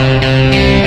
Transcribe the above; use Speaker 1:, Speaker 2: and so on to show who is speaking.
Speaker 1: Thank you.